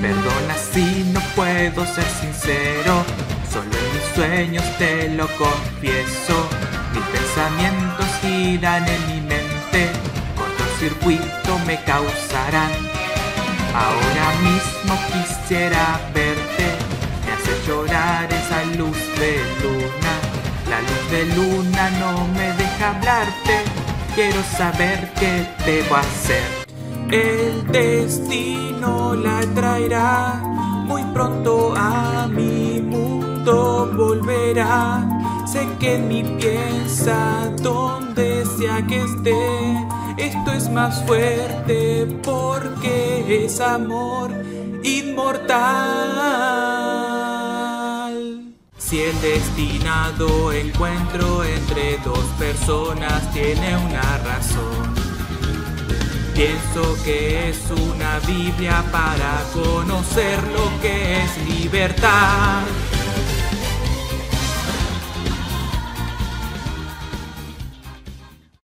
Perdona si no puedo ser sincero, solo en mis sueños te lo confieso. Mis pensamientos giran en mi mente, cortocircuito me causarán. Ahora mismo quisiera verte, me hace llorar esa luz de luna. La luz de luna no me deja hablarte, quiero saber qué debo hacer. El destino la traerá, muy pronto a mi mundo volverá. Sé que mí piensa donde sea que esté, esto es más fuerte porque es amor inmortal. Si el destinado encuentro entre dos personas tiene una razón. Pienso que es una Biblia para conocer lo que es libertad.